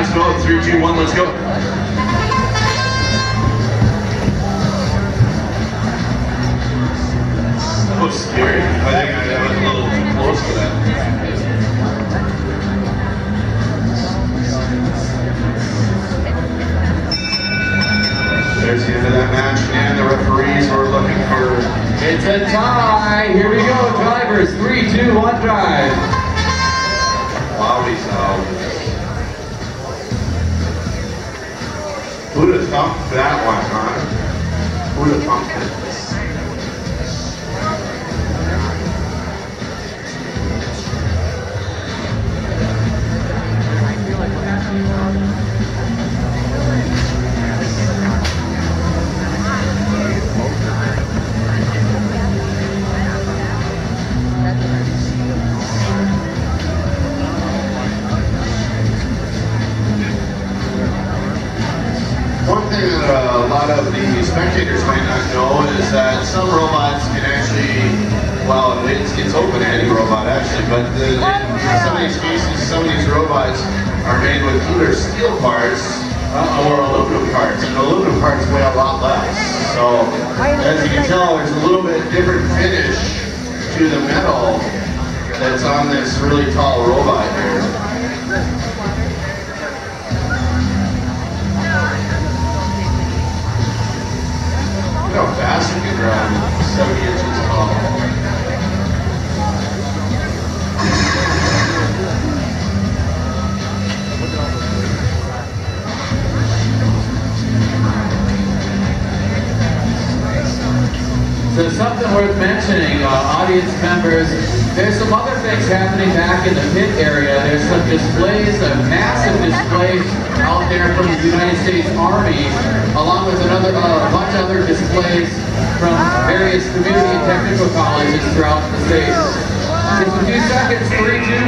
let's go. Three, two, one, let's go. That was scary. I think I was a little too close to that. There's the end of that match, and the referees were looking for It's a tie. Here we go, drivers. Three, two, one, drive. Wowies out. Who'd have thunk that one, huh? Who'd have thunked it? Thing that uh, a lot of the spectators might not know is that some robots can actually, well, it's, it's open to any robot actually, but the, in some of these cases, some of these robots are made with either steel parts or aluminum parts, and aluminum parts weigh a lot less. So, as you can tell, there's a little bit different finish to the metal that's on this really tall robot Look how fast you can run, 70 inches tall. So something worth mentioning, uh, audience members, there's some other things happening back in the pit area. There's some displays, a massive display out there from the United States Army, along with another uh, other displays from various community and technical colleges throughout the state. Just a few seconds, three, two,